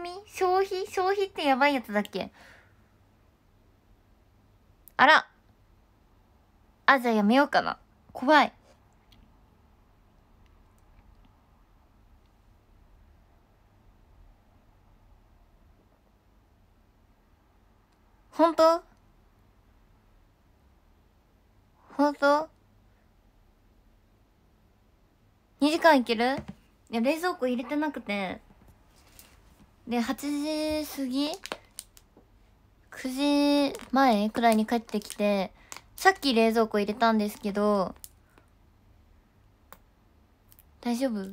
み？消費？消費ってやばいやつだっけ？あら。あじゃあやめようかな。怖い。本当？本当 ?2 時間いける？いや冷蔵庫入れてなくて。で8時過ぎ？9時前くらいに帰ってきてさっき冷蔵庫入れたんですけど大丈夫？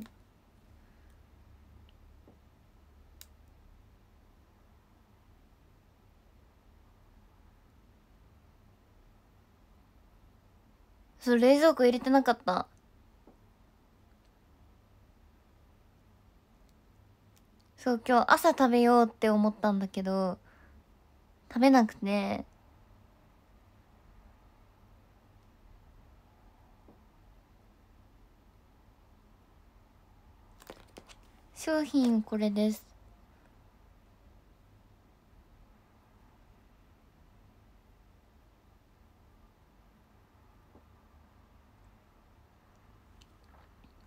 そう冷蔵庫入れてなかった。そう今日朝食べようって思ったんだけど食べなくて。商品これです。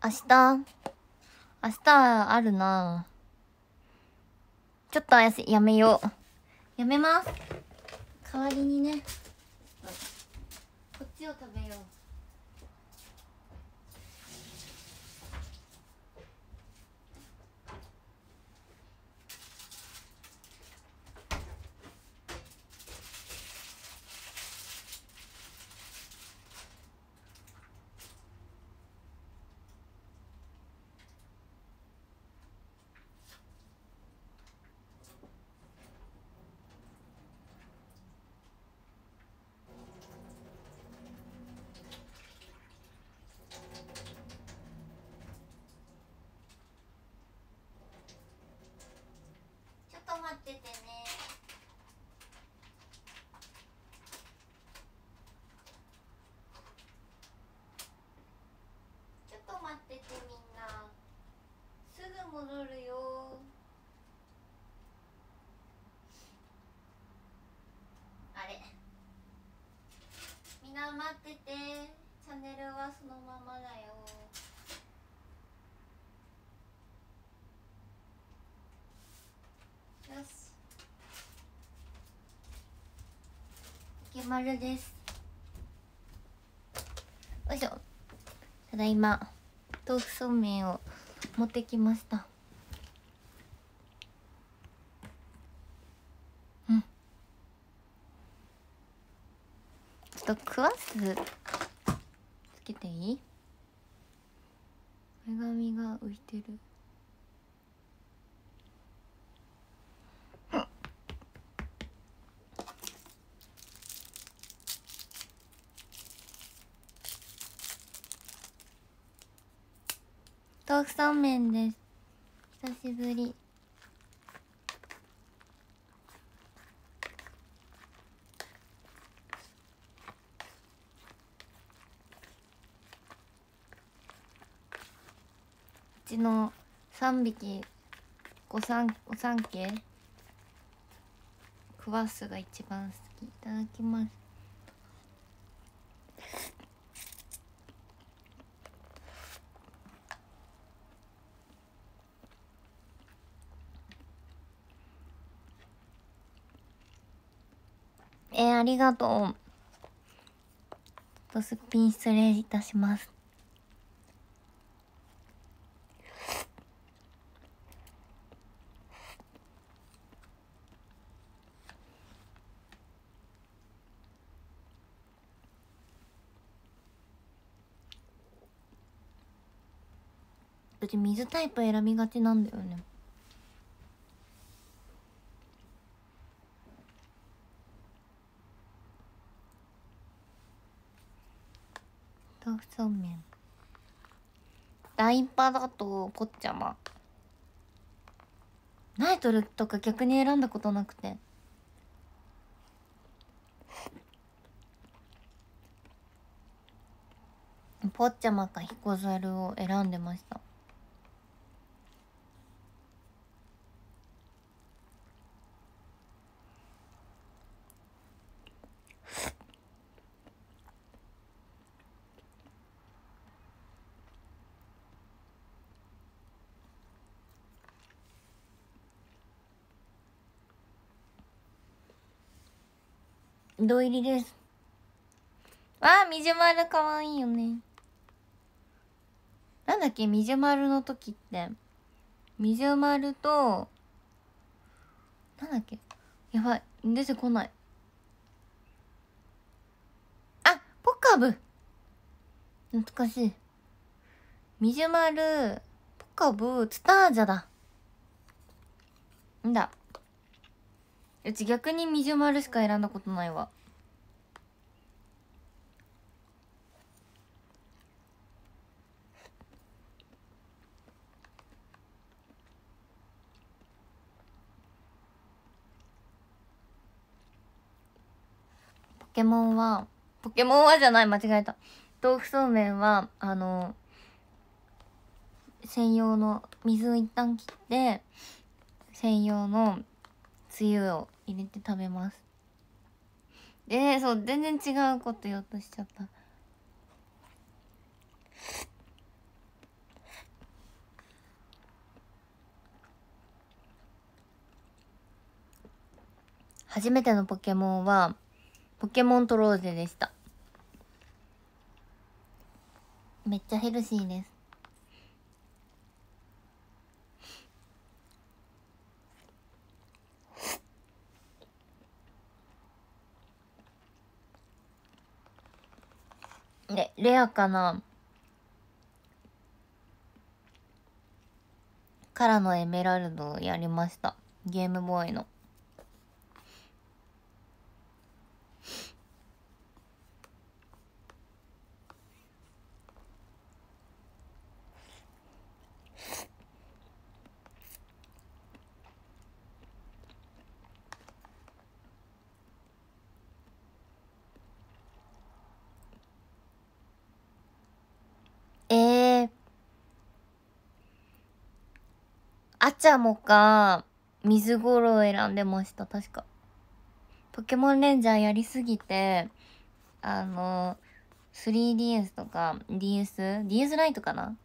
明日？明日あるな。ちょっとやすやめよう。やめます。代わりにね。こっちを食べようちょっと待っててねちょっと待っててみんなすぐ戻るよ。あれ。みんな待ってて。チャンネルはそのままだよ。よし。池丸です。よいしょ。ただいま。豆腐そうめんを持ってきましたうんちょっと食わすつけていい？前髪が浮いてる。豆腐そうめんです久しぶりうちの3匹御三御三家クワッスが一番好きいただきますえー、ありがとう。ちょっとすっぴん失礼いたします。ち水タイプ選びがちなんだよね。豆腐そうめん。ダイパだとポッチャマ。ナイトルとか逆に選んだことなくて。ポッチャマかヒコザルを選んでました。土入りです。わあみじゅまるかわいいよね。なんだっけみじゅまるの時って。みじゅまるとなんだっけ。やばい出てこない。あポカブ。懐かしい。みじゅまるポカブツタージャだ。んだ。うち逆にみじゅまるしか選んだことないわ。ポケモンはポケモンはじゃない間違えた。豆腐そうめんはあの専用の水を一旦切って専用のつゆを入れて食べますえ、そう全然違うこと言おうとしちゃった初めてのポケモンはポケモントローゼでしためっちゃヘルシーですでレアかなからのエメラルドをやりました。ゲームボーイのえー、あちゃもか水ゴロを選んでました確かポケモンレンジャーやりすぎてあの 3DS とか DS?DS ライトかな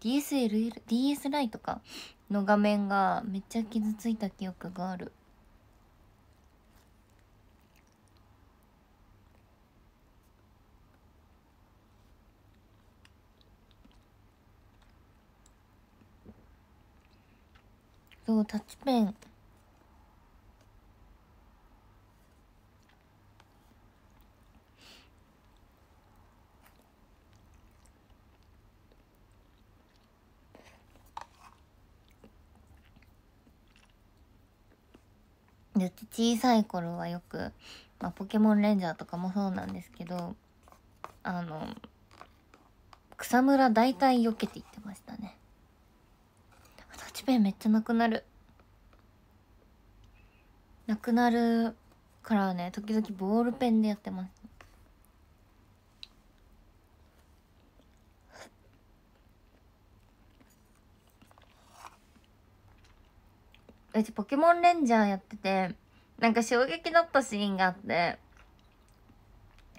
?DSL、DS ライトかの画面がめっちゃ傷ついた記憶があるそうタッチペン。だって小さい頃はよく、まあ、ポケモンレンジャーとかもそうなんですけどあの草むら大体避けていってましたね。めっちゃなくなる。なくなるからね。時々ボールペンでやってます。うちポケモンレンジャーやっててなんか衝撃だったシーンがあって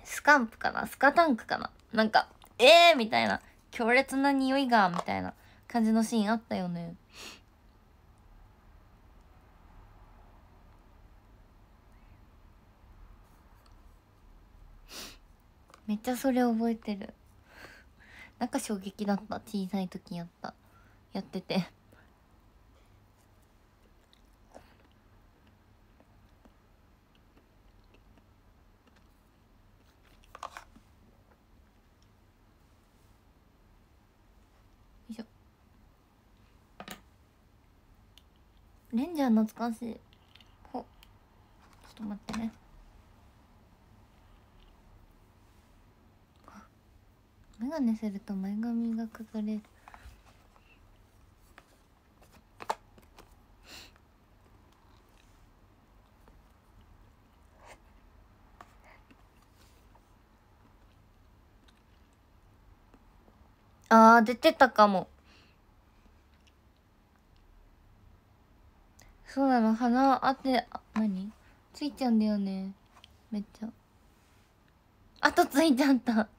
スカンプかな？スカタンクかな？なんかええー、みたいな。強烈な匂いがみたいな感じのシーンあったよね。めっちゃそれ覚えてる。なんか衝撃だった。小さい時やった。やってて。レンジャー懐かしい。ほ。ちょっと待ってね。眼鏡すると前髪が崩れる。あー出てたかも。そうなの。鼻当てあ何？ついちゃうんだよね。めっちゃ。あとついちゃった。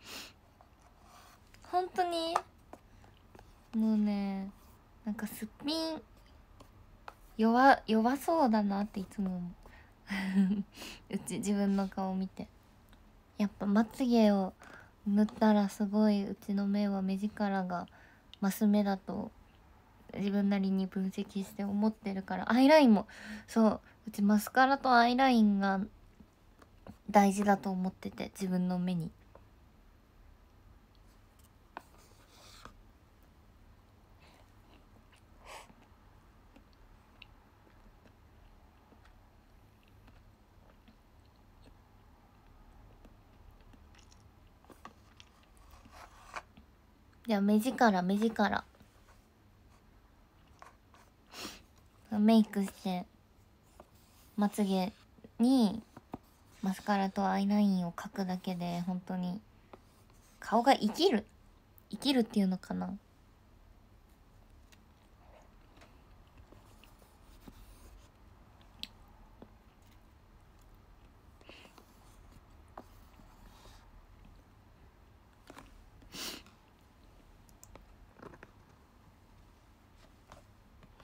本当に？もうねなんかすっぴん弱弱そうだなっていつも思う。うち自分の顔見て。やっぱまつげを塗ったらすごいうちの目は目力がマス目だと自分なりに分析して思ってるからアイラインもそううちマスカラとアイラインが大事だと思ってて自分の目に。じゃあ目力目力。メイクしてまつげにマスカラとアイラインを描くだけで本当に顔が生きる。生きるっていうのかな。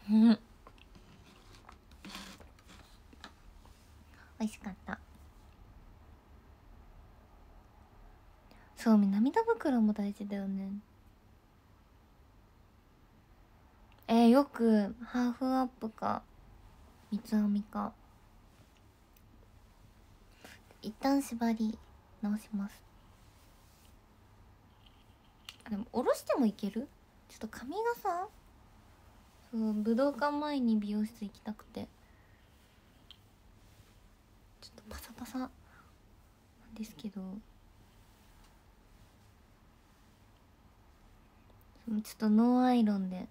うん。美味しかった。そう涙袋も大事だよね。えー、よくハーフアップか三つ編みか。一旦縛り直します。あでも下ろしてもいける？ちょっと髪がさそう武道館前に美容室行きたくて。ちょっとパサパサなんですけど。ちょっとノーアイロンで。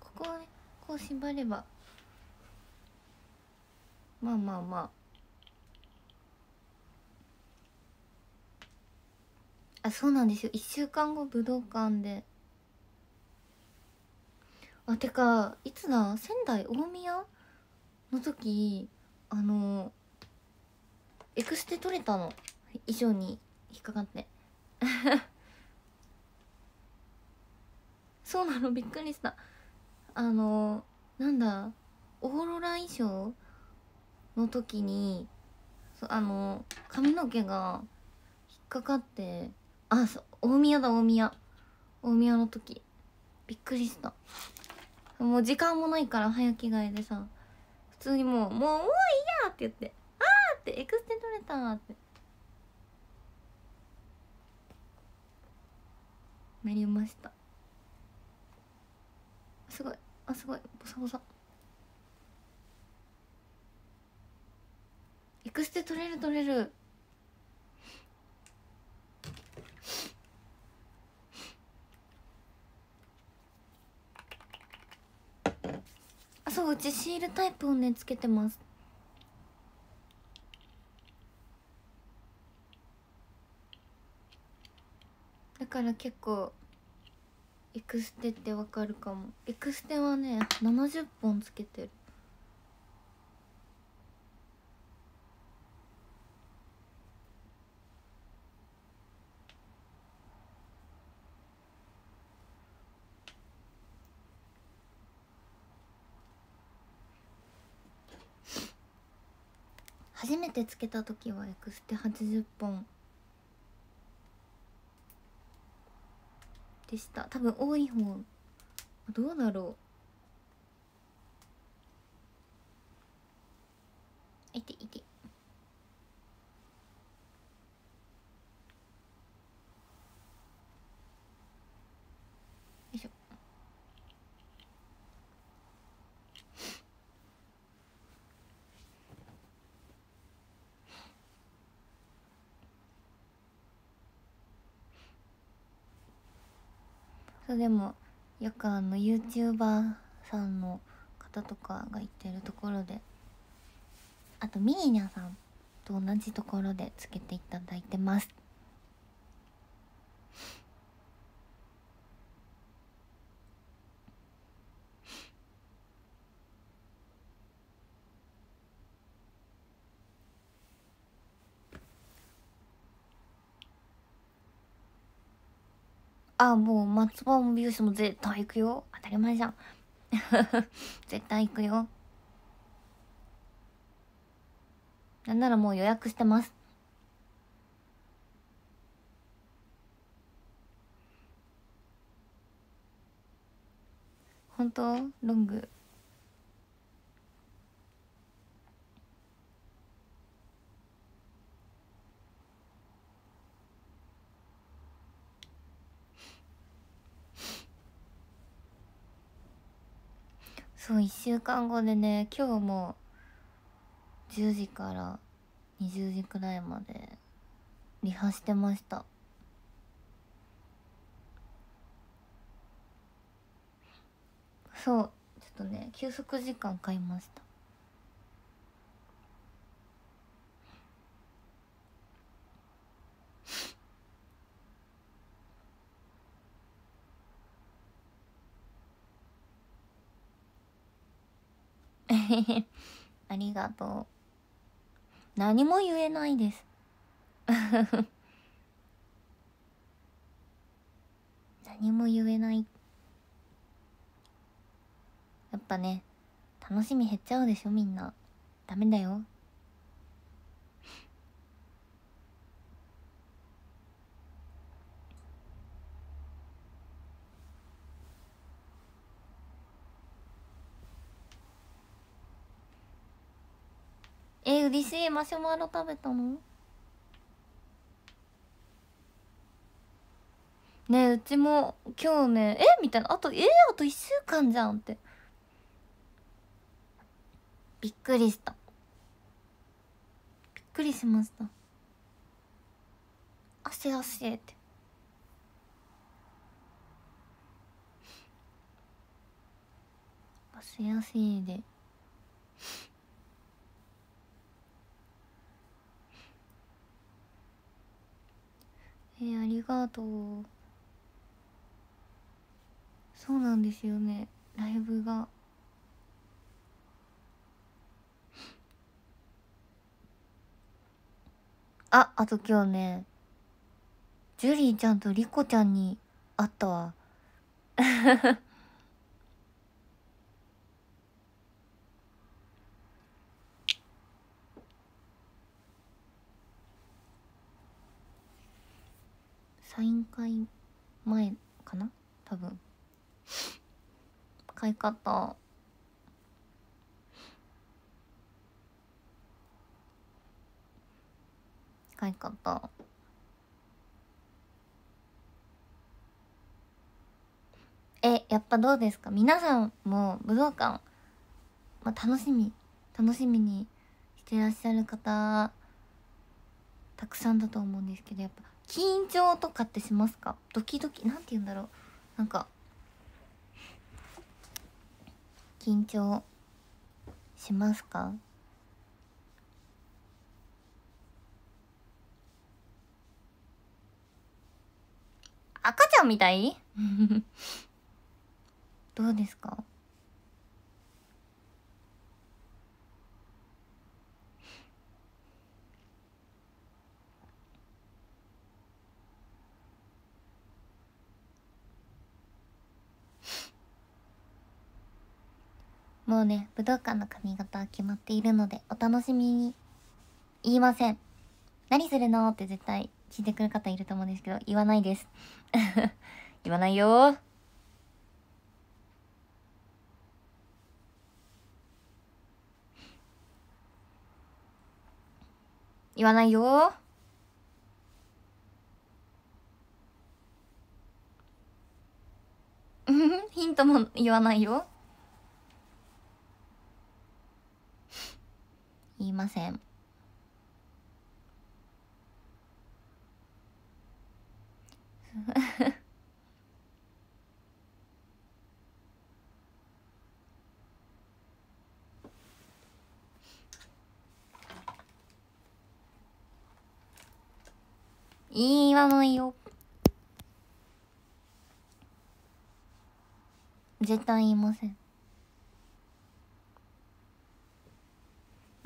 ここはねこう縛れば。まあまあまあ。あそうなんですよ。1週間後武道館で。あてかいつだ？仙台大宮の時あのエクステ取れたの。衣装に引っかかって。そうなの？びっくりした。あのなんだ？オーロラ衣装の時にあの髪の毛が引っかかって。あそう。大宮だ大宮。大宮の時。びっくりした。もう時間もないから早着替えでさ。普通にもう「もうもういいや!」って言って。ってエクステ取れたって。なりました。すごい。あすごい。ボサボサ。エクステ取れる取れる。そううちシールタイプをねつけてます。だから結構エクステってわかるかも。エクステはね70本つけてる初めてつけた時はエクステ80本でした。多分多い方どうだろう。いていて。そうでもよくあの YouTuber さんの方とかが行ってるところであとミーニャさんと同じところでつけていただいてます。あもう松葉も美容師も絶対行くよ。当たり前じゃん。絶対行くよ。なんならもう予約してます。本当？ロング？そう1週間後でね今日も10時から20時くらいまでリハしてました。そうちょっとね休息時間買いました。ありがとう。何も言えないです。何も言えない。やっぱね楽しみ減っちゃうでしょみんな。ダメだよ。嬉しいマシュマロ食べたの？ねうちも今日ねえ？みたいな。あとえ？えあと1週間じゃんって。びっくりした。びっくりしました。汗汗って。汗汗で。えー、ありがとう。そうなんですよね。ライブが。ああと今日ねジュリーちゃんとリコちゃんに会ったわ。サイン会前かな？多分。買い方買い方えやっぱどうですか？皆さんも武道館、まあ、楽しみ楽しみにしてらっしゃる方たくさんだと思うんですけどやっぱ緊張とかってしますか？ドキドキなんて言うんだろう。なんか緊張しますか？赤ちゃんみたい？どうですか？もうね武道館の髪型は決まっているのでお楽しみに。言いません。何するのって絶対聞いてくる方いると思うんですけど言わないです。言わないよ。言わないよ。ヒントも言わないよ。言いません。言わないよ。絶対言いません。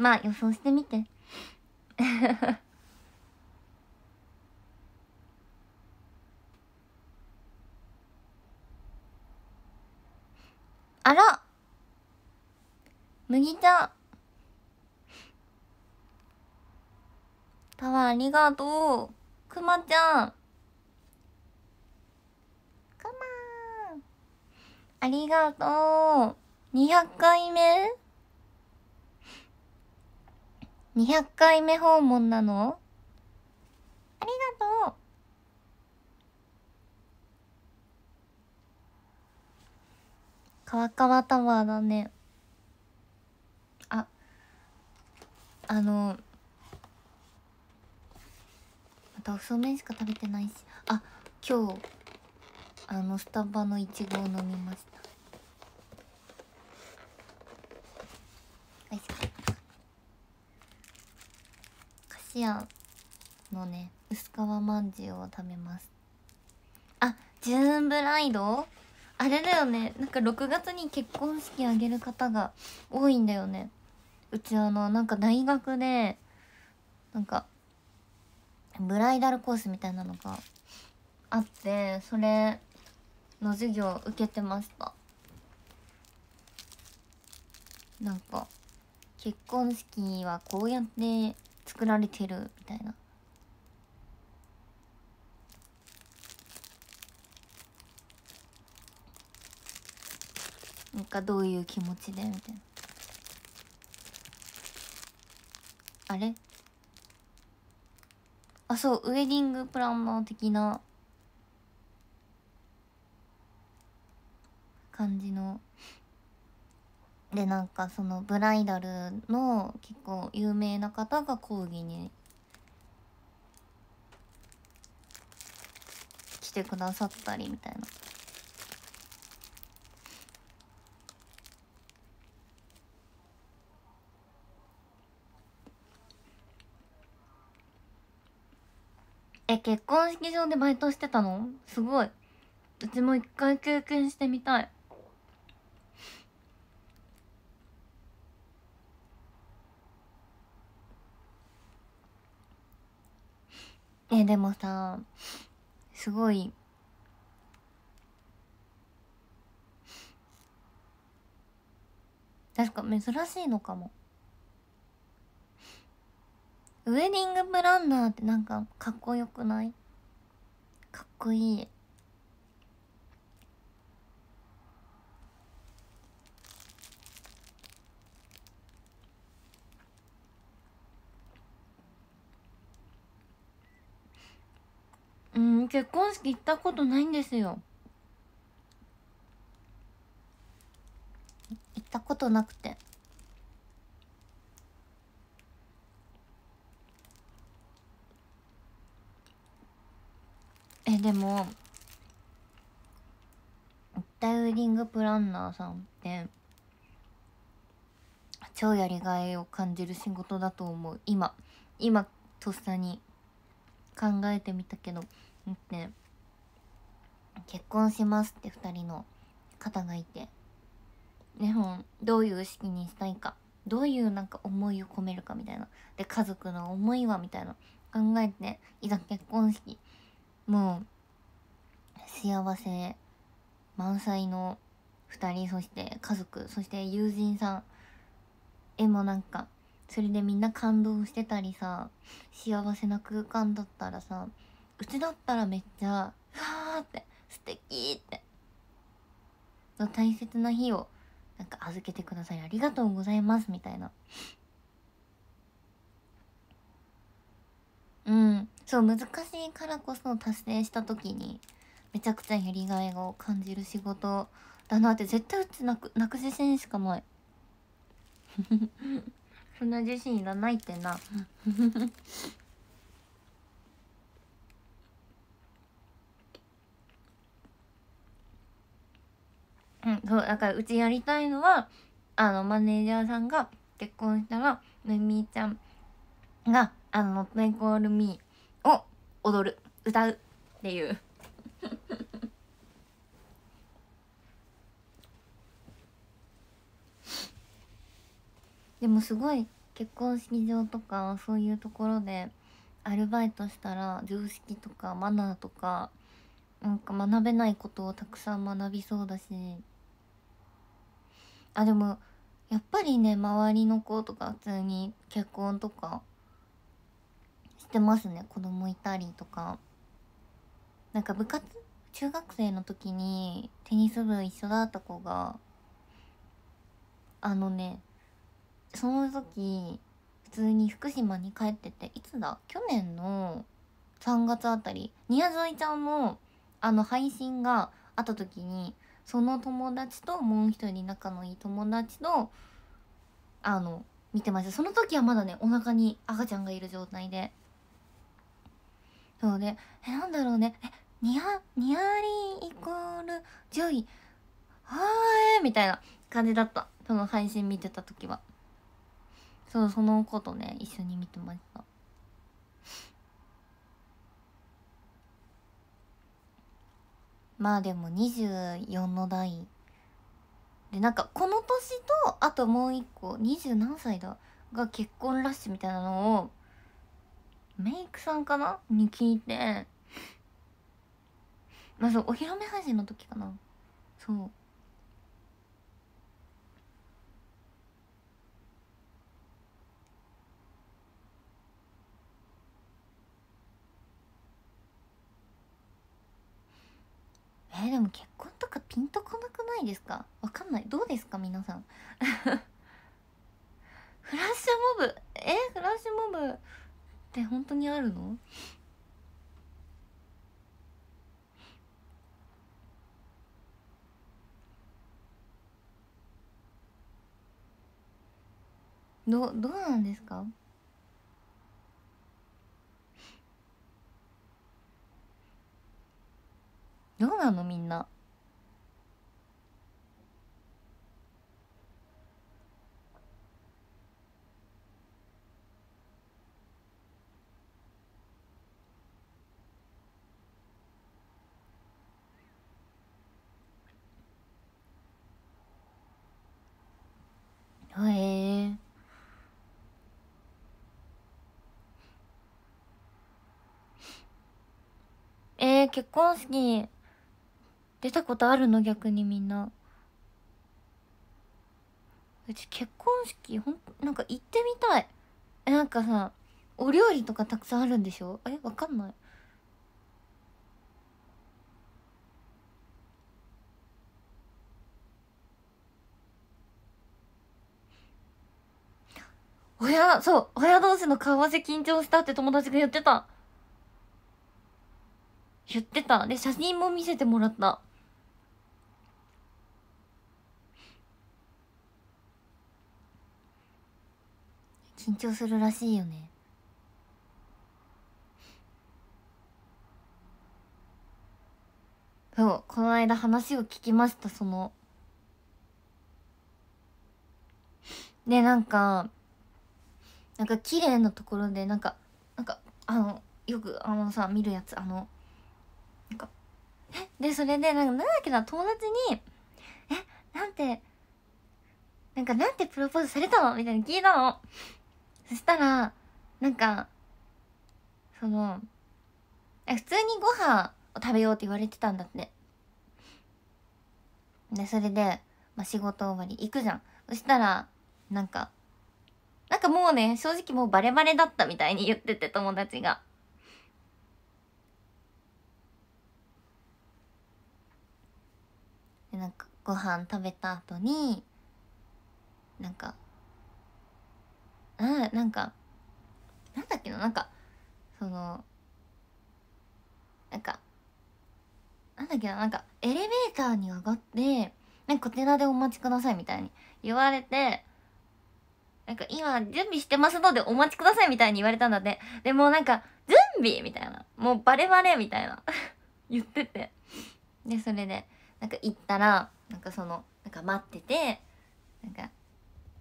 まあ予想してみて。あら。麦茶パワーありがとう。くまちゃん。くまありがとう。200回目？?200 回目訪問なの？ありがとう。川川タワーだね。ああのまたおそうめんしか食べてないし。あ今日あのスタバのいちごを飲みました。美味しかった菓子屋のね薄皮まんじゅうを食べます。あジューンブライド？あれだよね。なんか6月に結婚式あげる方が多いんだよね。うちあのなんか大学でなんかブライダルコースみたいなのがあってそれの授業受けてました。なんか結婚式はこうやって作られてるみたいな。なんかどういう気持ちでみたいな。あれ？あそうウェディングプランナー的な感じのでなんかそのブライダルの結構有名な方が講義に来てくださったりみたいな。え結婚式場でバイトしてたの？すごい。うちも一回経験してみたい。えでもさすごい。確か珍しいのかも。ウェディングプランナーってなんかかっこよくない？かっこいい。うん結婚式行ったことないんですよ。行ったことなくて。えでもダイウェディングプランナーさんって超やりがいを感じる仕事だと思う。今今とっさに。考えてみたけどって結婚しますって2人の方がいて。ねほんどういう式にしたいか。どういうなんか思いを込めるかみたいな。で家族の思いはみたいな。考えていざ結婚式。もう幸せ満載の2人そして家族そして友人さん。えもなんかそれでみんな感動してたりさ幸せな空間だったらさうちだったらめっちゃ「わーって素敵っての大切な日をなんか預けてくださりありがとうございますみたいな。うん。そう難しいからこそ達成した時にめちゃくちゃやりがいを感じる仕事だなって絶対うちなくなく自信しかない。そんな自信いらないってな。うんそうだからうちやりたいのはあのマネージャーさんが結婚したらめみーちゃんが「あの Not Call Me」を踊る歌うっていう。でもすごい結婚式場とかそういうところでアルバイトしたら常識とかマナーとかなんか学べないことをたくさん学びそうだし。あでもやっぱりね周りの子とか普通に結婚とかしてますね。子供いたりとか。なんか部活中学生の時にテニス部一緒だった子があのねその時普通に福島に帰ってていつだ？去年の3月あたり。宮添ちゃんのあの配信があった時にその友達ともう一人仲のいい友達とあの見てました。その時はまだねお腹に赤ちゃんがいる状態で。そうでえなんだろうね。えニアニアリーイコールジョイ。はーいみたいな感じだった。その配信見てた時は。そうその子とね一緒に見てました。まあでも24の代。でなんかこの年とあともう一個20何歳だ。が結婚ラッシュみたいなのをメイクさんかな？に聞いて。まずお披露目配信の時かな。そう。えー、でも結婚とかピンとこなくないですか？わかんない。どうですか？皆さん。フラッシュモブ。えフラッシュモブって本当にあるの？どどうなんですか？どうなのみんな？へえ。えー、結婚式出たことあるの？逆にみんな。うち結婚式ほんなんか行ってみたい。えなんかさお料理とかたくさんあるんでしょ？えわかんない。親そう親同士の顔合わせ緊張したって友達が言ってた。言ってた。で写真も見せてもらった。緊張するらしいよね。そうこの間話を聞きましたその。でなんかなんか綺麗なところでなんかなんかあのよくあのさ見るやつあのなんかえ？でそれでなんかなんだっけな友達に「え？なんてなんかなんてプロポーズされたの?」みたいに聞いたの。そしたらなんかその普通にご飯を食べようって言われてたんだって。でそれで、まあ、仕事終わり行くじゃん。そしたらなんかなんかもうね正直もうバレバレだったみたいに言ってて友達が。でなんかご飯食べた後になんかななんかなんだっけななんかそのなんかなんだっけななんかエレベーターに上がってなんかこちらでお待ちくださいみたいに言われてなんか今準備してますのでお待ちくださいみたいに言われたんだって。でもなんか準備みたいな。もうバレバレみたいな。言ってて。でそれでなんか行ったらなんかそのなんか待っててなんか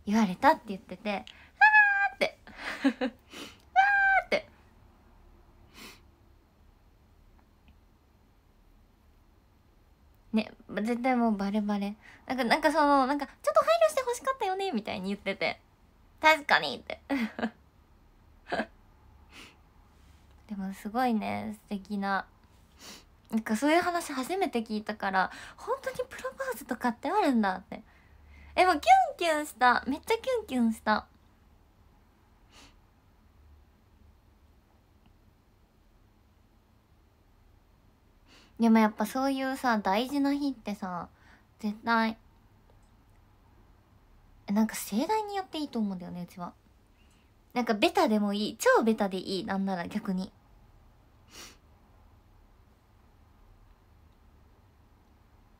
言われたって言ってて「わー!」って「!」ね絶対もうバレバレ。なんかなんかそのなんかちょっと配慮してほしかったよねみたいに言ってて。確かにって。でもすごいね素敵な。なんかそういう話初めて聞いたから本当にプロポーズとかってあるんだって。えもうキュンキュンした。めっちゃキュンキュンした。でもやっぱそういうさ大事な日ってさ絶対なんか盛大にやっていいと思うんだよねうちは。なんかベタでもいい超ベタでいいなんなら逆に。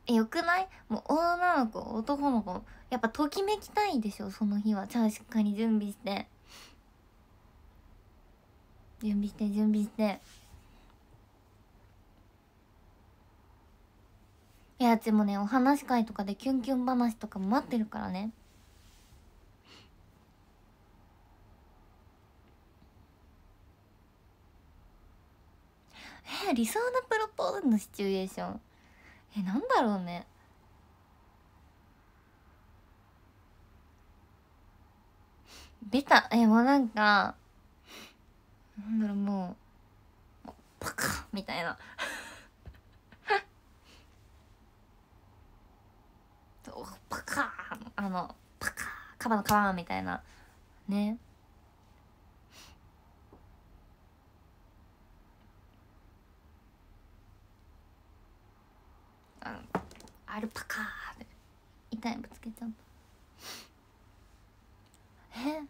えよくない？もう女の子男の子やっぱときめきたいでしょその日は。じゃあしっかり準備して。準備して準備して。いやでもねお話し会とかでキュンキュン話とかも待ってるからね。え理想のプロポーズのシチュエーション。えなんだろうね。ベタ。えもうなんかなんだろうもうパカッみたいな。パカーあのパカーカバのカバーみたいな。ね。あアルパカーで痛いぶつけちゃう。え？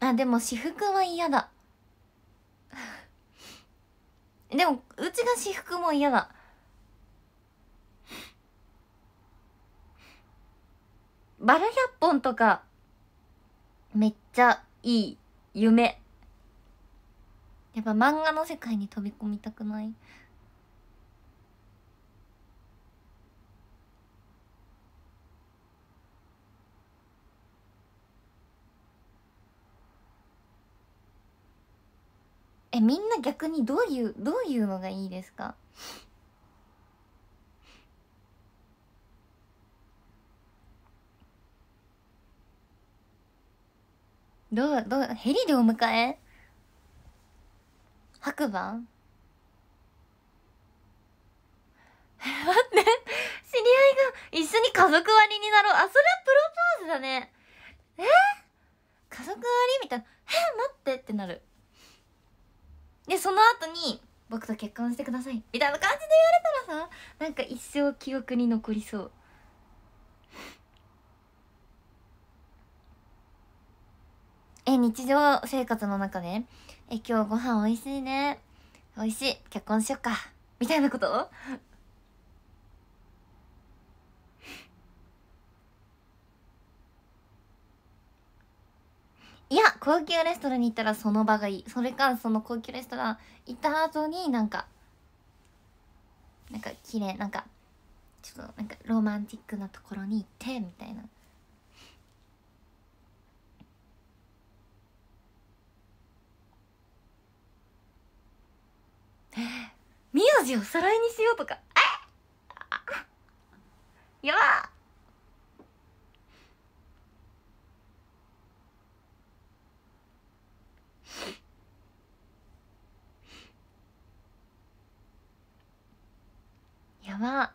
あでも私服は嫌だ。でもうちが私服も嫌だ。バラ百本とかめっちゃいい夢。やっぱ漫画の世界に飛び込みたくない。えみんな逆にどういうどういうのがいいですか？どうどうヘリでお迎え？白馬？待って知り合いが一緒に家族割になろう。あそれはプロポーズだね。え？家族割みたいな。え待ってってなる。でその後に「僕と結婚してください」みたいな感じで言われたらさなんか一生記憶に残りそう。え日常生活の中で「え今日ご飯おいしいね。おいしい。結婚しよっか」みたいなこと？いや高級レストランに行ったらその場がいい。それかその高級レストラン行った後になんかなんか綺麗なんかちょっとなんかロマンティックなところに行ってみたいな。名字をさらいにしようとか。えやば。やば。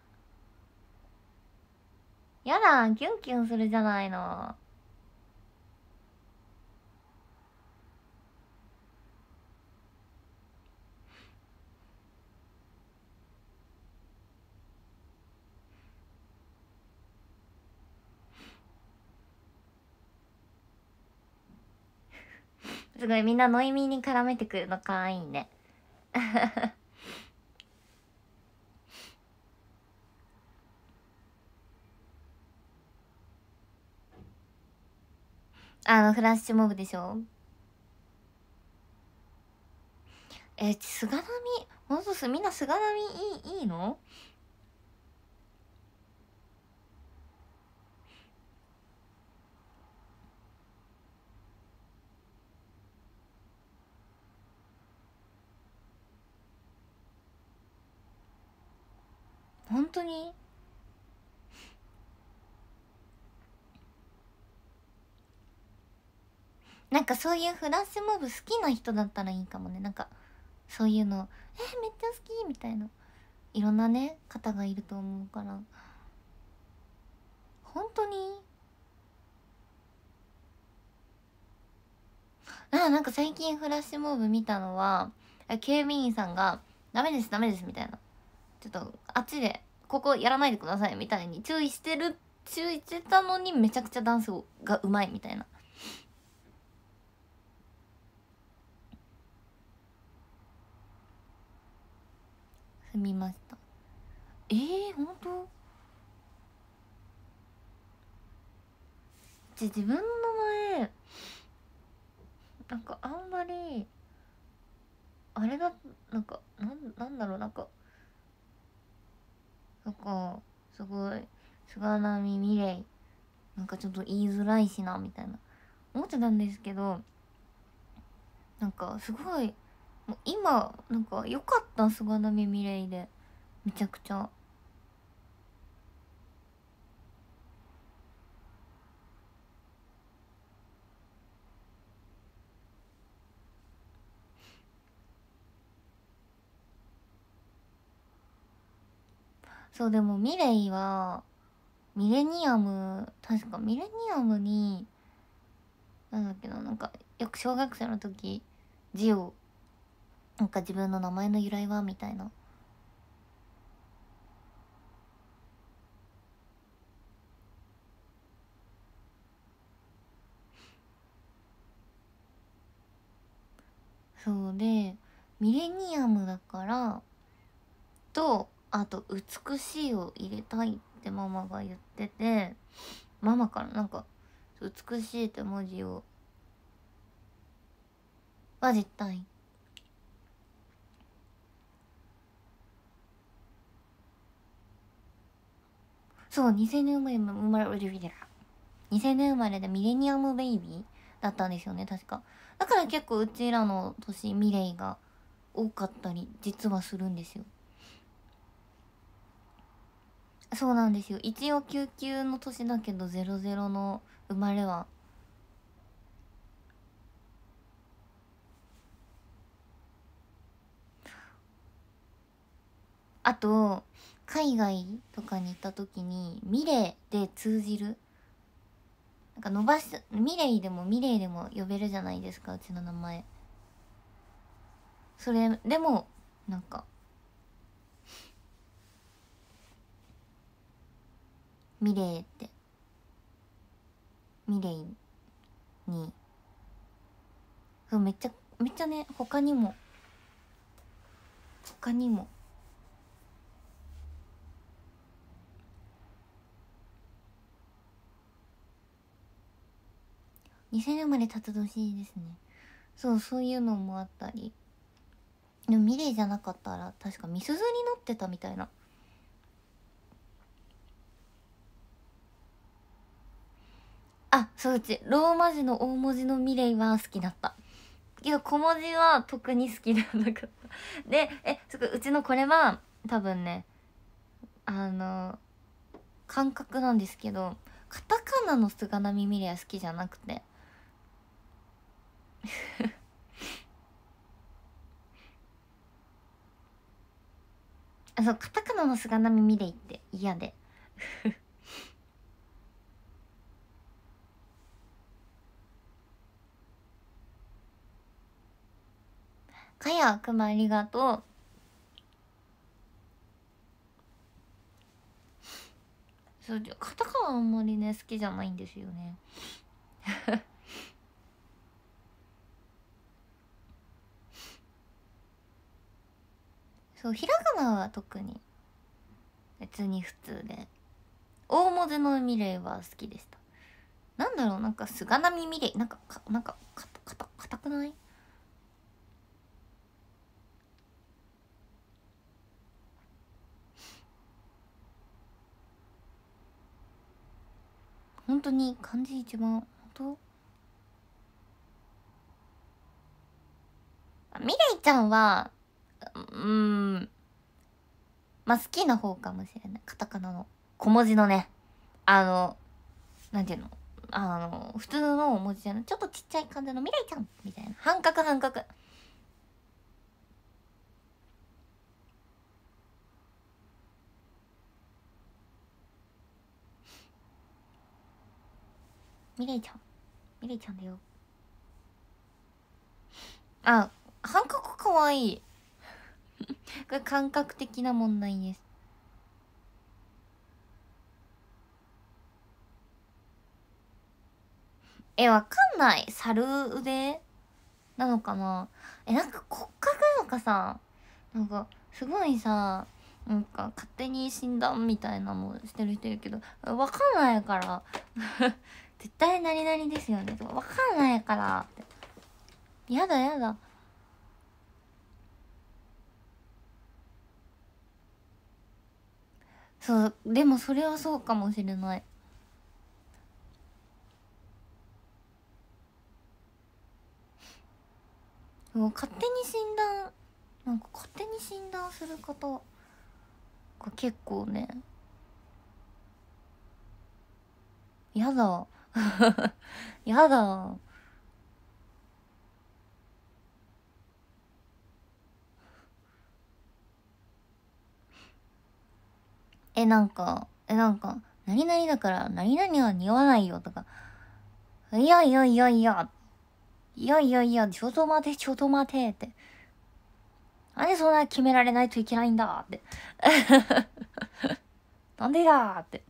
やだキュンキュンするじゃないの。すごいみんなノイミーに絡めてくるのかわいいね。あのフラッシュモブでしょ？え菅波ほんとすみんな菅波いいいいの？本当に？なんかそういうフラッシュモブ好きな人だったらいいかもね。なんかそういうの「えめっちゃ好き」みたいな。いろんなね方がいると思うから。本当に？あなんか最近フラッシュモブ見たのは警備員さんが「ダメですダメです」みたいな。ちょっとあっちでここやらないでくださいみたいに注意してる注意してたのにめちゃくちゃダンスがうまいみたいな。踏みました。えー、本当？じゃ自分の前なんかあんまりあれだなんかなんなんだろうなんかなんかすごい菅波美玲なんかちょっと言いづらいしなみたいな思ってたんですけどなんかすごいもう今なんか良かった菅波美玲でめちゃくちゃ。そうでもミレイはミレニアム確かミレニアムになんだっけななんかよく小学生の時字をなんか自分の名前の由来はみたいな。そうでミレニアムだからとあと「美しい」を入れたいってママが言っててママからなんか「美しい」って文字をは絶対。そう2000年生まれ生まれ2000年生まれでミレニアムベイビーだったんですよね確か。だから結構うちらの年ミレイが多かったり実はするんですよ。そうなんですよ。一応99の年だけど00の生まれは。あと海外とかに行った時にミレーで通じる。なんか伸ばしミレイでもミレイでも呼べるじゃないですかうちの名前。それでもなんかミレイって。ミレイに。めっちゃめっちゃね他にも。他にも。2000年まで辰年ですね。そうそういうのもあったり。でもミレイじゃなかったら確かみすずに乗ってたみたいな。あそううちローマ字の大文字のミレイは好きだった。けど小文字は特に好きではなかった。でえそこうちのこれは多分ねあの感覚なんですけどカタカナの菅波ミレイは好きじゃなくて。あそうカタカナの菅波ミレイって嫌で。かやくまありがとう。そうカタカナあんまりね好きじゃないんですよね。そうひらがなは特に別に普通で。大文字のミレイは好きでした。なんだろうなんか菅波ミレイなんかかなんかかかたかたくない？本当に漢字一番本当？ミレイちゃんはうんまあ好きな方かもしれない。カタカナの。小文字のね。あのなんていうの？あの普通の文字じゃない。ちょっとちっちゃい感じの未来ちゃんみたいな。半角半角。ミレイちゃんミレイちゃんだよ。あ半角かわい。いこれ感覚的な問題です。えわかんない。猿腕なのかな。えなんか骨格とかさ。なんかすごいさなんか勝手に診断みたいなのしてる人いるけどわかんないから。絶対何々ですよね。とかわかんないからって。やだやだ。そうでもそれはそうかもしれない。もう勝手に診断なんか勝手に診断する方が結構ねやだ やだ。えなんかえなんか何々だから何々は似合わないよとか。いやいやいやいや。いやいやいやちょっと待てちょっと待てって。なんでそんな決められないといけないんだって。なんでだって。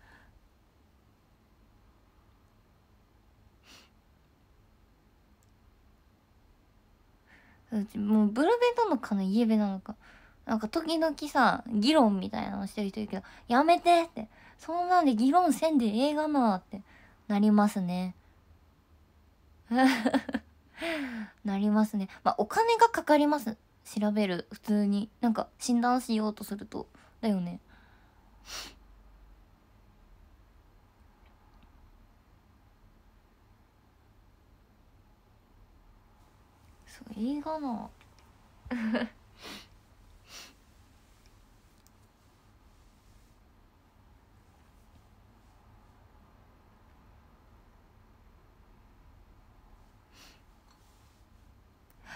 もうブルベなのかなイエベなのか。なんか時々さ議論みたいなのしてる人いるけどやめてって。そんなんで議論せんで映画なって。なりますね。なりますね。まあお金がかかります。調べる。普通に。なんか診断しようとすると。だよね。そう映画な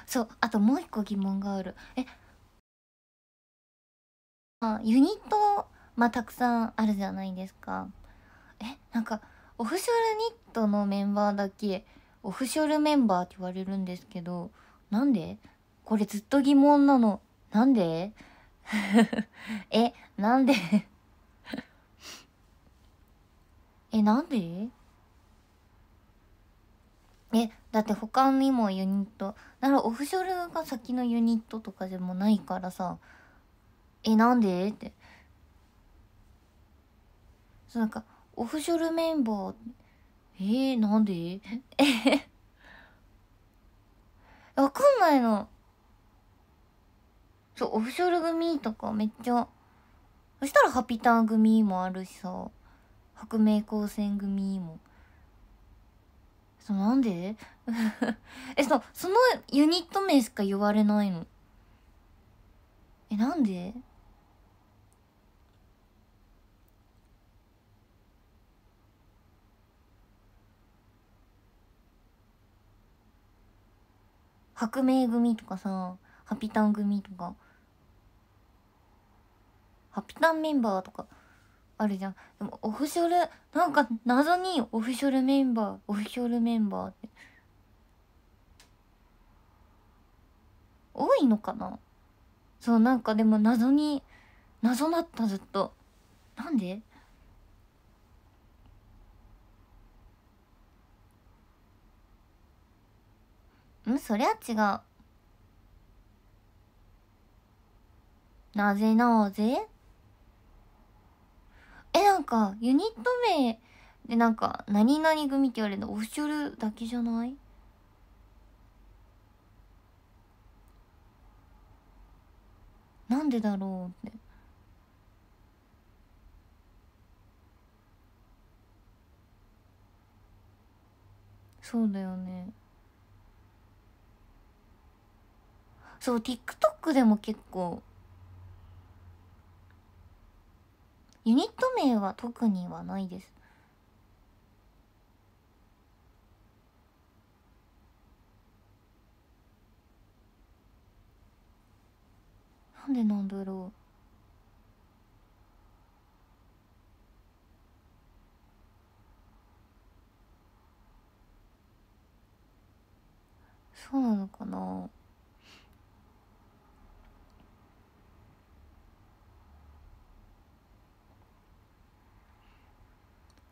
そうあともう一個疑問がある。え？あユニットまあたくさんあるじゃないですか。え？なんかオフショルニットのメンバーだけオフショルメンバーって言われるんですけどなんで？これずっと疑問なの。なんで？え なんで？えなんで？えだって他にもユニット。だからオフショルが先のユニットとかでもないからさ。えなんで？って。そうなんかオフショルメンバー。えー、なんで？え わかんないの。そうオフショル組とかめっちゃ。そしたらハピター組もあるしさ。白明光線組も。そうなんで？えそうそのユニット名しか言われないの。えなんで？白明組とかさハピタン組とか。ハピタンメンバーとかあるじゃん。でもオフショルなんか謎にオフショルメンバーオフショルメンバーって。多いのかな？そうなんかでも謎に謎だったずっと。なんで？んそりゃ違う。なぜなぜ？えなんかユニット名でなんか何々組って言われるのオフショルだけじゃない？なんでだろうって。そうだよね。そう TikTok でも結構ユニット名は特にはないです。なんでなんだろう。そうなのかな。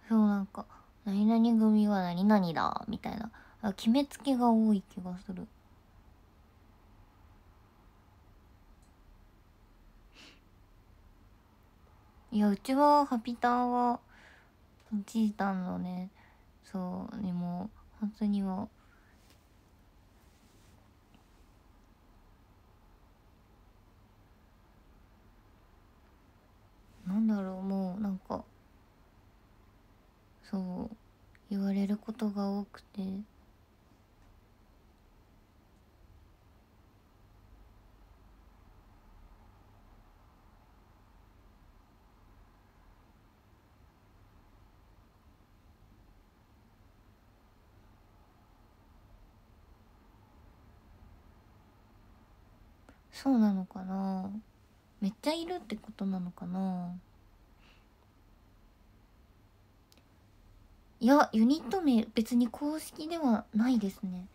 そうなんか何々組は何々だみたいな。決めつけが多い気がする。いやうちはハピターはちーたんのねそうにも本当にもなんだろうもうなんかそう言われることが多くて。そうなのかな。めっちゃいるってことなのかな。いやユニット名別に公式ではないですね。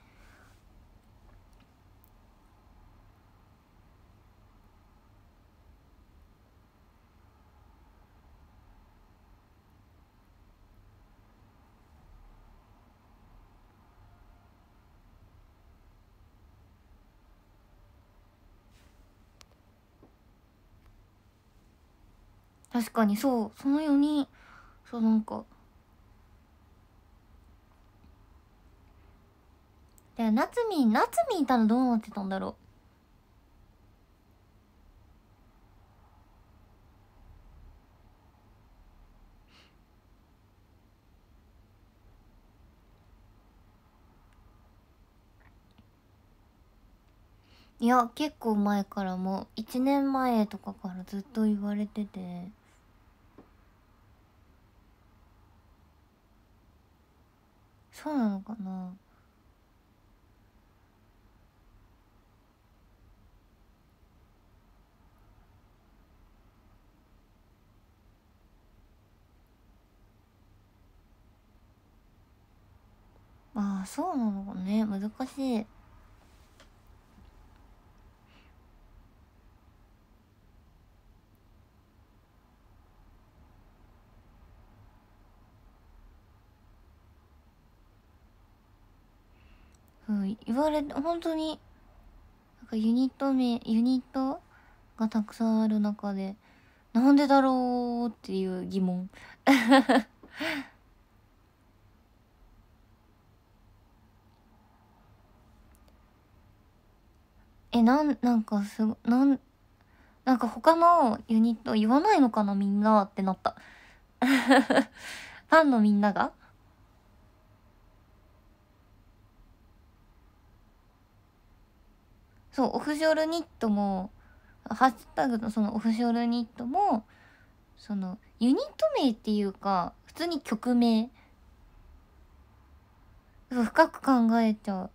確かにそうその4人そうなんかでなつみんなつみんいたらどうなってたんだろう？いや結構前からもう1年前とかからずっと言われてて。そうなのかな？ああそうなのね。難しい。うん言われて本当になんかユニット名ユニットがたくさんある中でなんでだろうっていう疑問。えなんなんかすごなんなんか他のユニット言わないのかなみんなってなった。ファンのみんなが？そうオフショルニットもハッシュタグのそのオフショルニットもそのユニット名っていうか普通に曲名。深く考えちゃう。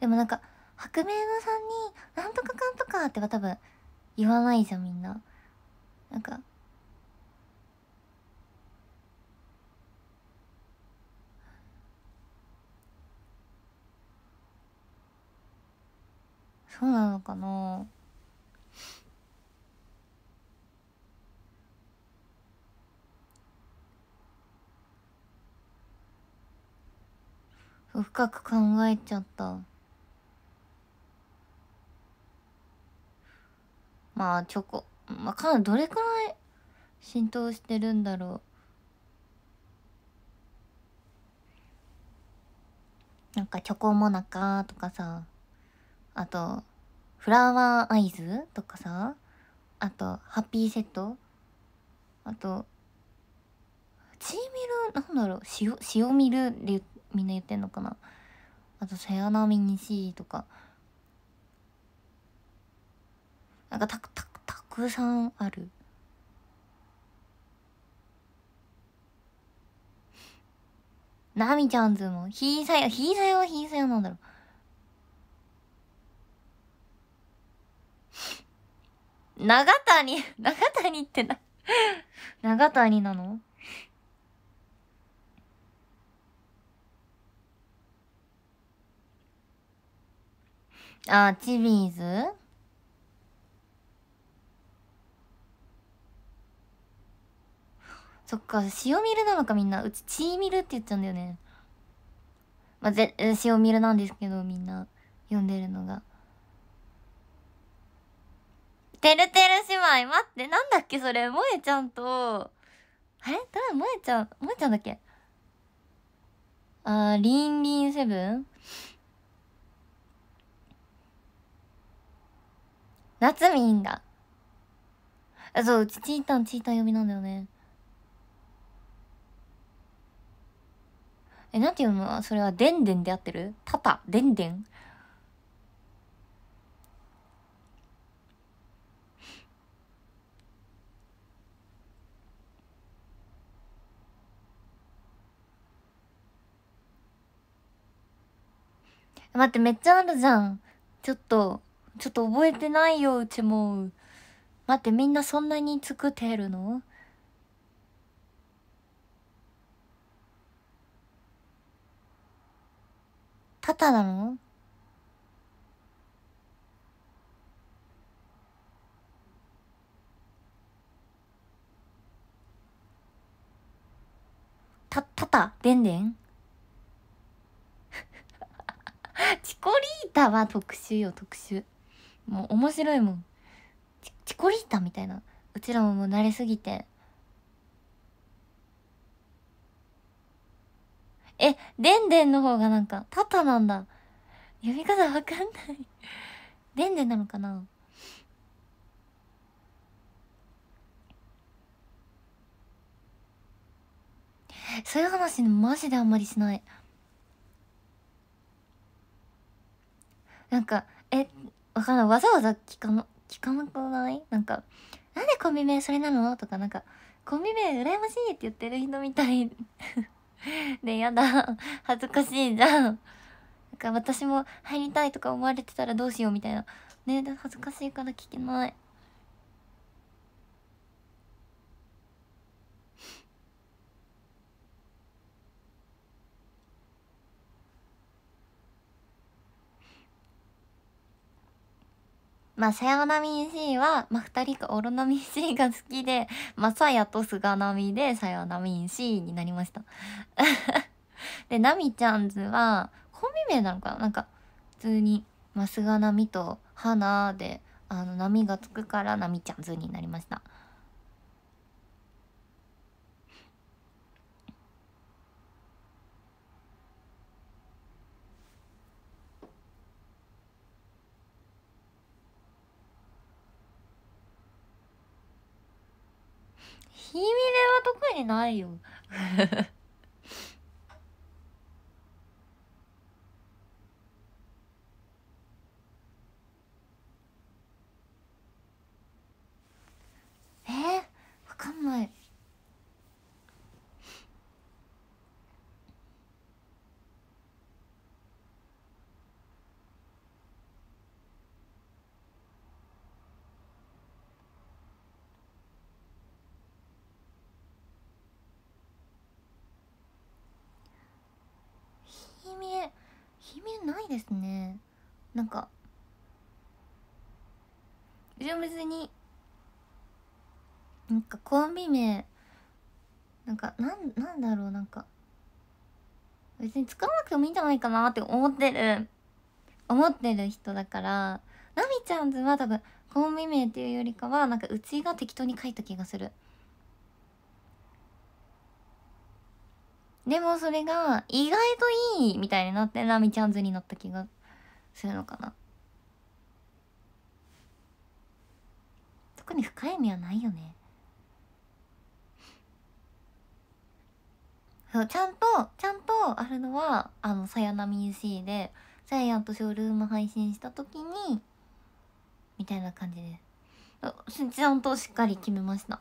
でもなんか白明のさんに「なんとかかんとか」っては多分言わないじゃんみんな。なんかそうなのかな？深く考えちゃった。まあチョコ。まあかなどれくらい浸透してるんだろう。なんかチョコモナカとかさ。あとフラワーアイズとかさ。あとハッピーセット。あとチーミルなんだろう。塩塩ミルでみんな言ってんのかな。あとさやなみにしとか。なんかたくたくたくさんある。ナミちゃんズもひいさよひいさよはひいさよなんだろう。長谷長谷ってな長谷なの？あチビーズ？そっか塩ミルなのかみんな。うちチーミルって言っちゃうんだよね。まあ、ぜ塩ミルなんですけどみんな読んでるのが。てるてる姉妹待って。なんだっけそれ。萌えちゃんと。あれ？誰？萌えちゃん？萌えちゃんだっけ？あーリンリンセブン？なつみんがあそううちチータンチータン読みなんだよね。え、なんていうの？それは、でんでんで合ってる？タタ、でんでん待って、めっちゃあるじゃん。ちょっと、ちょっと覚えてないよ、うちも。待って、みんなそんなに作ってるの？タタなの？た、たたでんでん？チコリータは特殊よ、特殊。もう面白いもん。チコリータみたいな。うちらももう慣れすぎて。え、でんでんの方がなんか、タタなんだ。読み方わかんないでんでんなのかなそういう話マジであんまりしない。なんか、え、わかんない。わざわざ聞かな、聞かなくない？なんか、なんでコンビ名それなの？とか、なんか、コンビ名羨ましいって言ってる人みたい ねやだ。恥ずかしいじゃん。なんか私も入りたいとか思われてたらどうしようみたいな。ね恥ずかしいから聞けない。まあ、さやなみん C は、まあ、二人かオロナミン C が好きで、まあさやと菅波でさやなみん C になりました。で、なみちゃんズは、コンビ名なのかな？なんか、普通に、まあ、菅波と花で、あの、波がつくから、なみちゃんズになりました。日見れは特にないよ。えー、わかんないみえひみえないですね。なんか。じゃ別に。なんかコンビ名。なんかなんなんだろうなんか。別に使わなくてもいいんじゃないかなって思ってる。思ってる人だから。ナミちゃんズは多分コンビ名っていうよりかはなんかうちが適当に書いた気がする。でもそれが意外といいみたいになってナミちゃんズになった気がするのかな。特に深い意味はないよね。そうちゃんとちゃんとあるのはあのさやなみ UC でさややんとショールーム配信した時にみたいな感じで。ちゃんとしっかり決めました。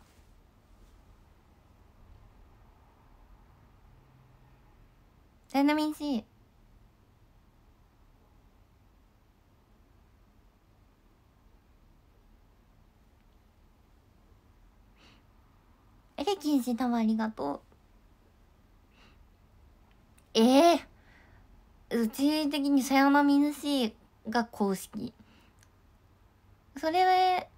ダイナミン C エレキン氏たまありがとう。ええー、うち的にさよなみぬしが公式。それで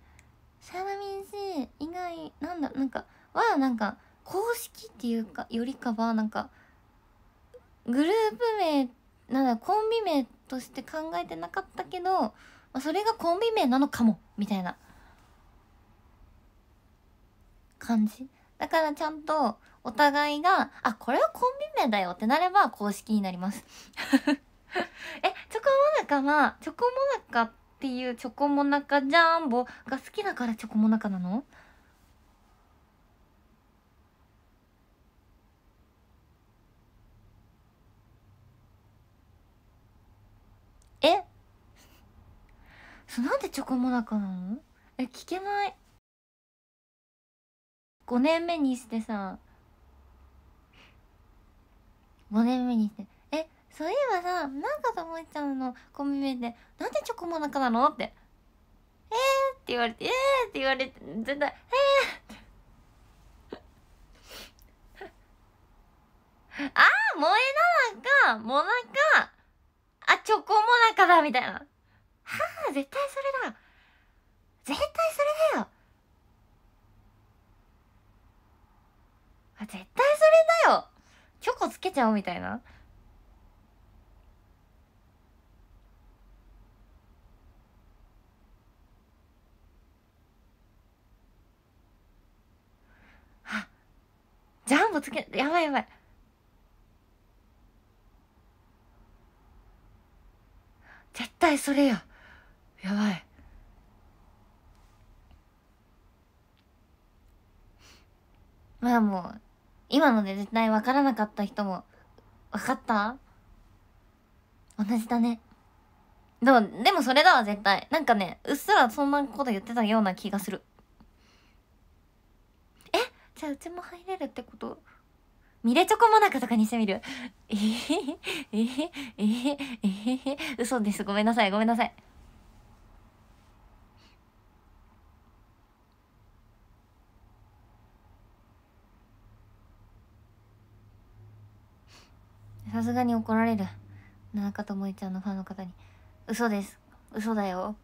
さよなみぬし以外なんだなんかはなんか公式っていうかよりかはなんかグループ名なんだコンビ名として考えてなかったけど、それがコンビ名なのかもみたいな。感じ。だからちゃんとお互いがあこれはコンビ名だよってなれば公式になります。えチョコモナカはチョコモナカっていうチョコモナカジャンボが好きだからチョコモナカなの？え？そ なんでチョコモナカなの？え聞けない。5年目にしてさ。5年目にして。えそういえばさなんかともえちゃんの。コンビ名でなんでチョコモナカなの？って。えー？って言われて。えー？って言われて。絶対。えー？って。あー萌えななか。もなかチョコモナカだみたいな。はあ絶対それだ。絶対それだよ。絶対それだよ。チョコつけちゃおうみたいな。あジャンボつけやばいやばい。絶対それややばい。まあもう今ので絶対分からなかった人も分かった？同じだね。でもでもそれだわ絶対。なんかねうっすらそんなこと言ってたような気がする。え？じゃあうちも入れるってこと？ミレチョコモナカとかにしてみる？えへへえへえへえへへ嘘です。ごめんなさい。ごめんなさい。さすがに怒られる。中智恵ちゃんのファンの方に。嘘です。嘘だよ。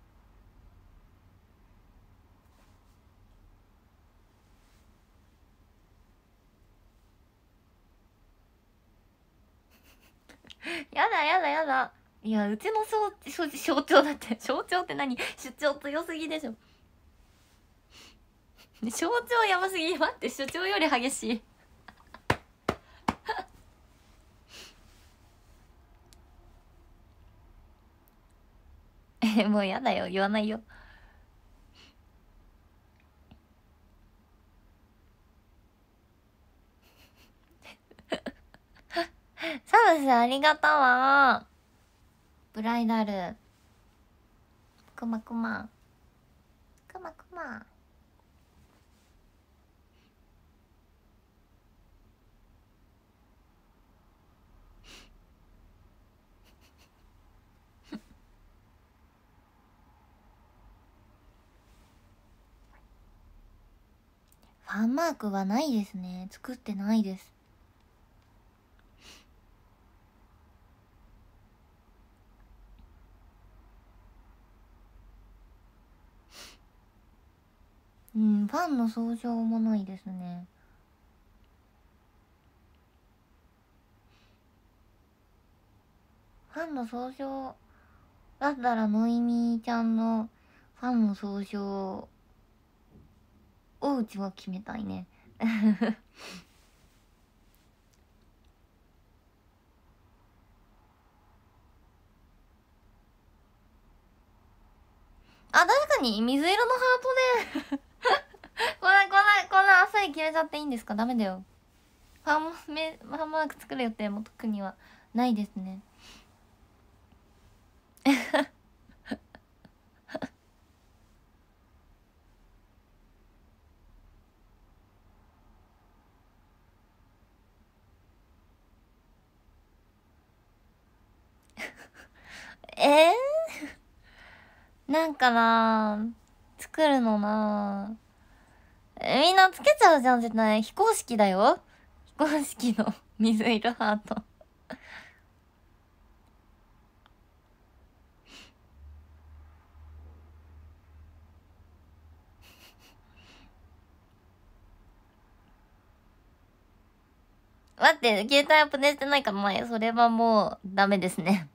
やだやだやだ。いやうちの象象徴だって。象徴って何？主張強すぎでしょ。象徴やばすぎ。待って主張より激しい。えもうやだよ。言わないよ。サムスありがとう。わブライダル。くまくま。くまくま。ファンマークはないですね。作ってないです。うんファンの総称もないですね。ファンの総称だったらノイミーちゃんのファンの総称をうちは決めたいね。あ確かに水色のハートでこんなこんなこんなあっさり決めちゃっていいんですか？ダメだよ。ハンファンマーク作る予定も特にはないですね。えー、なんかな作るのなみんなつけちゃうじゃん絶対非公式だよ非公式の 水色ハート待って、携帯アップデートしてないか前。それはもう、ダメですね。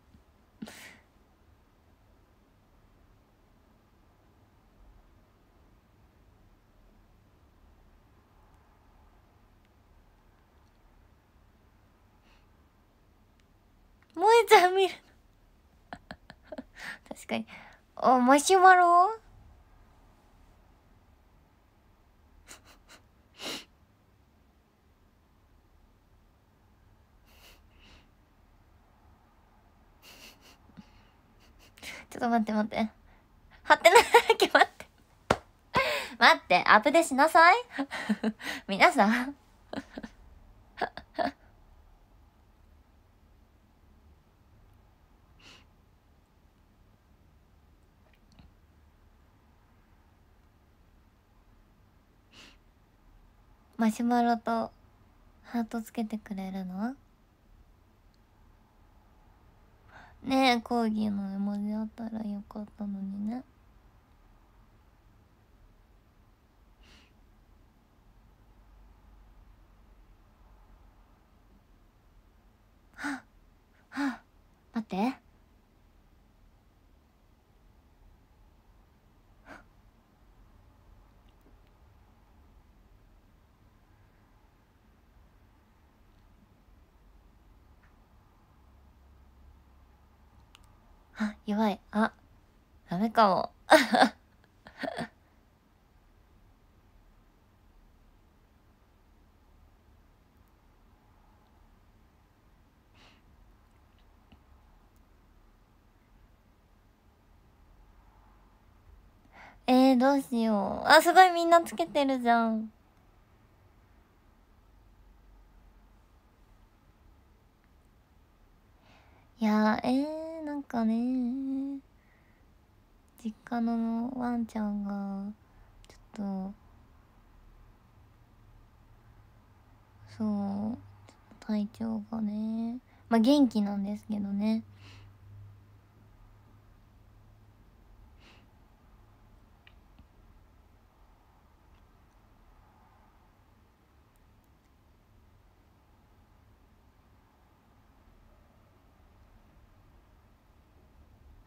萌えちゃん見る 確かに。お、マシュマロ？ちょっと待って待って。貼ってないだけ待って。待って、アップデしなさい 皆さんマシュマロとハートつけてくれるの？ねえコーギーの絵文字あったらよかったのにね。はっはっ待って。あ、弱い。あ、ダメかも。えー、どうしよう。あ、すごいみんなつけてるじゃん。いやえー、なんかね実家のワンちゃんがちょっとそう体調がねまあ元気なんですけどね。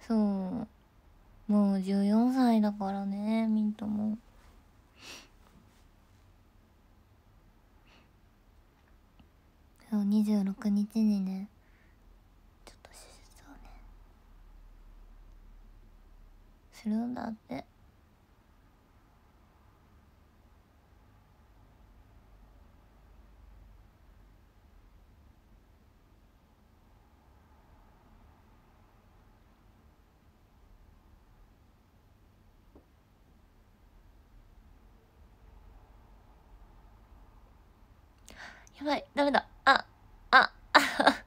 そう。もう14歳だからねミントも。そう26日にねちょっと手術をね。するんだって。やばい、ダメだ。あ、あ、あ、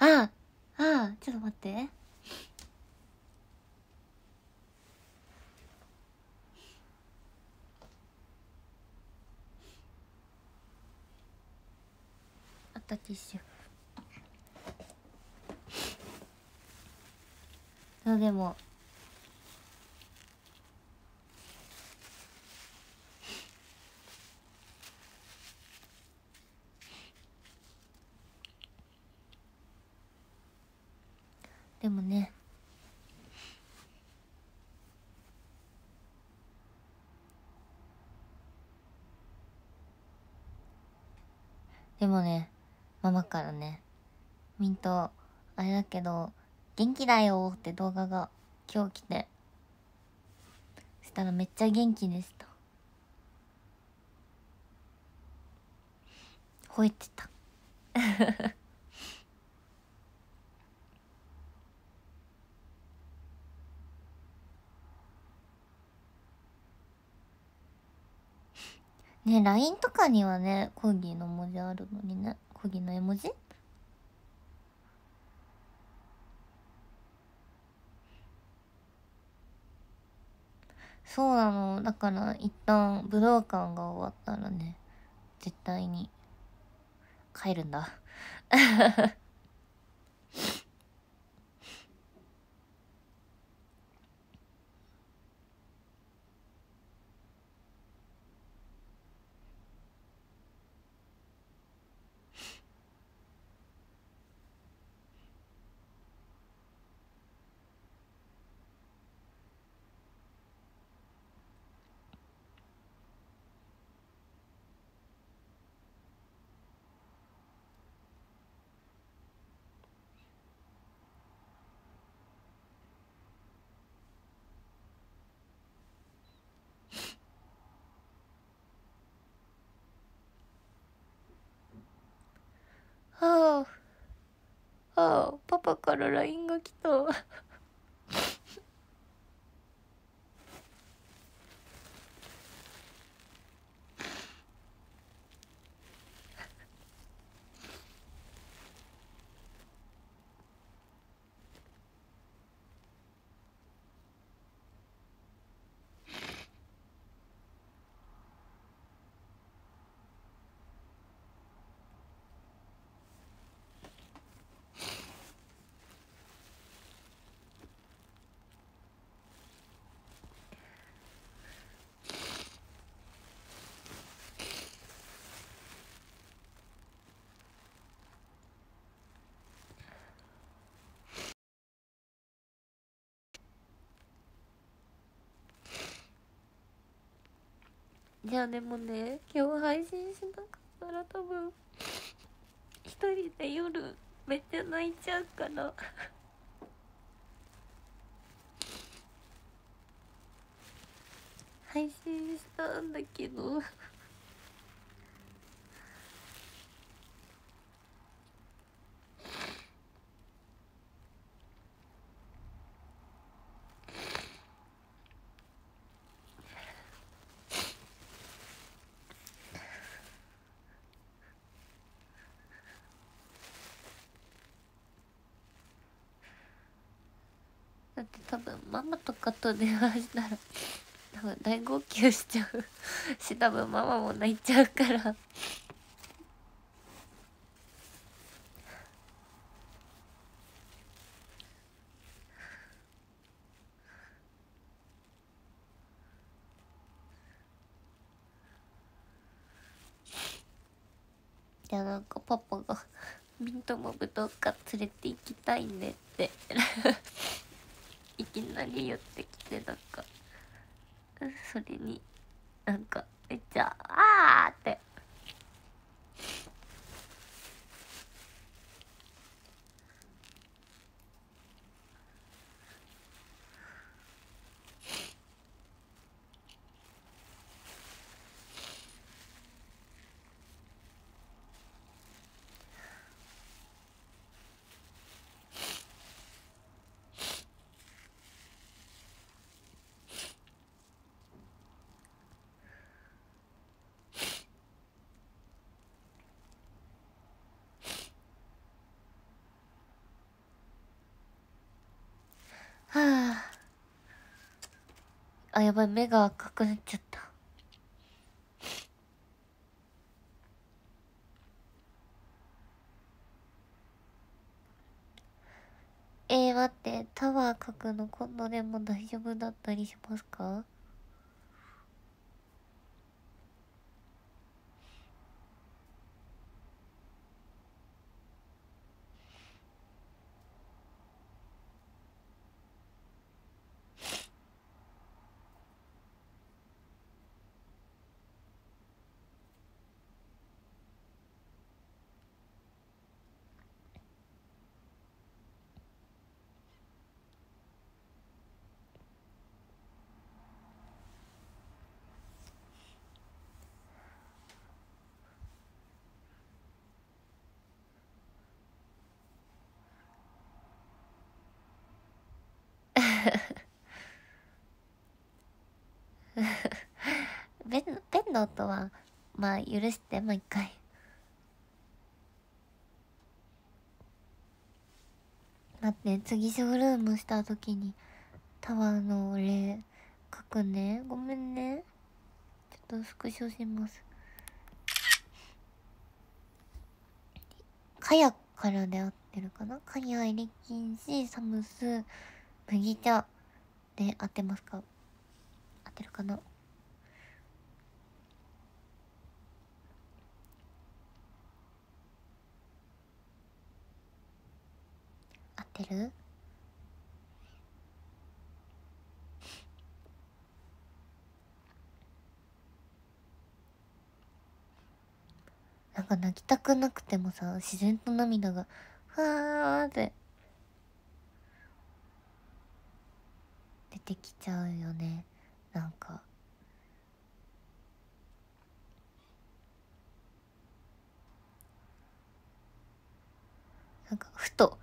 あああちょっと待って。あったティッシュ。あでもでもねでもねママからねミントあれだけど元気だよって動画が今日来てしたらめっちゃ元気でした。吠えてた。ね LINE とかにはねコーギーの文字あるのにねコーギーの絵文字？そうなの。だから一旦武道館が終わったらね絶対に帰るんだ。ああああパパから LINE が来た。いやでもね今日配信しなかったら多分一人で夜めっちゃ泣いちゃうから。配信したんだけど。だって多分ママとかと電話したら多分大号泣しちゃうし多分ママも泣いちゃうからいやなんかパパが「ミントも武道館連れて行きたいね」っていきなり言ってきてなんかそれになんかめっちゃ「あー」ってはああやばい目が赤くなっちゃった。えー、待ってタワー描くの今度でも大丈夫だったりしますか？ベンの音はまあ許してもう一回。待って次ショールームした時にタワーのお礼書くね。ごめんね。ちょっとスクショします。かやからで合ってるかな？かやエレキンシサムス麦茶で合ってますか？ってるかな。合ってる？なんか泣きたくなくてもさ自然と涙がふわーって出てきちゃうよね。なんか。なんかふと。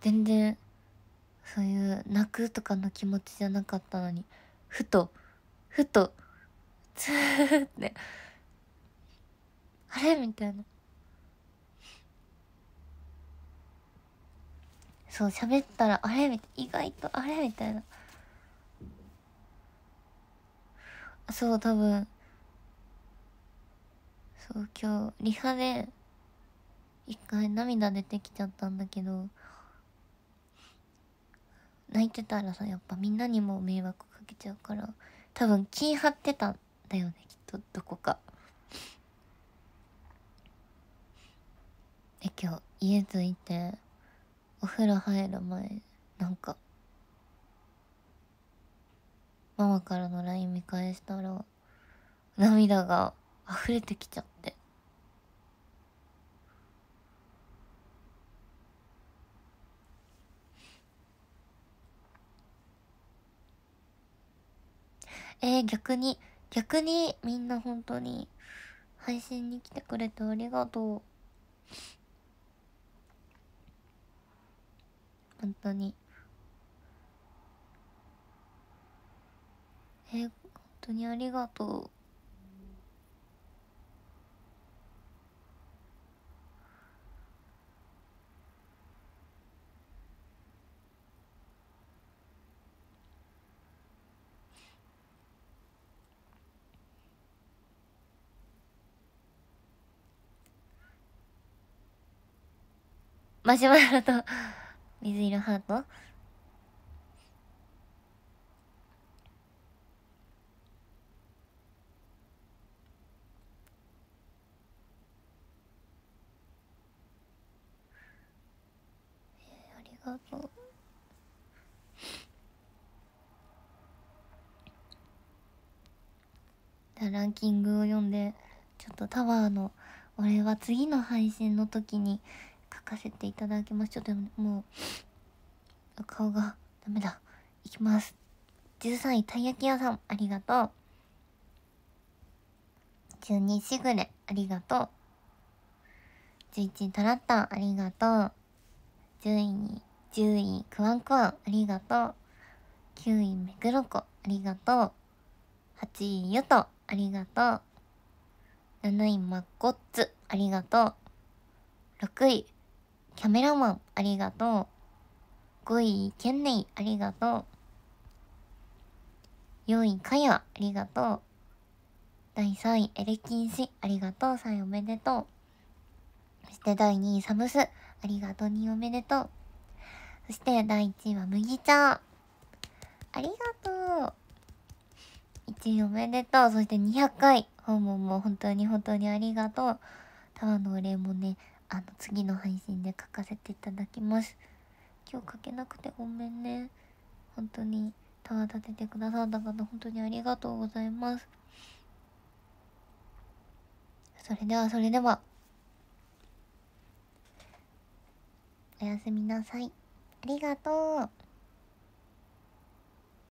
全然そういう泣くとかの気持ちじゃなかったのに。ふと。ふと。つーって。あれ？みたいな。そう喋ったらあれ？みたい意外とあれ？みたいな。そう多分。そう今日リハで一回涙出てきちゃったんだけど。泣いてたらさやっぱみんなにも迷惑かけちゃうから多分気張ってたんだよねきっとどこか。で今日家着いてお風呂入る前なんかママからの LINE 見返したら涙が溢れてきちゃって。えー、逆に逆にみんな本当に配信に来てくれてありがとう。本当に。え、本当にありがとう。マシュマロと水色ハート？がとう。ランキングを読んでちょっとタワーの俺は次の配信の時に書かせていただきますちょっともう顔がダメだ。いきます。13位たい焼き屋さんありがとう。12位しぐれありがとう。11位タラッタンありがとう。10位に10位クワンクワンありがとう。9位めぐろこありがとう。8位ゆとありがとう。7位まっこっつありがとう。6位キャメラマンありがとう。5位ケンネイありがとう。4位カヤありがとう。第3位エレキンシありがとう。3位おめでとう。そして第2位サムスありがとう。2位おめでとう。そして第1位は麦茶。ありがとう。1位おめでとう。そして200回。訪問も本当に本当にありがとう。タワーのお礼もねあの次の配信で書かせていただきます。今日書けなくてごめんね。本当にタワー立ててくださった方本当にありがとうございます。それではそれではおやすみなさい。ありがとう。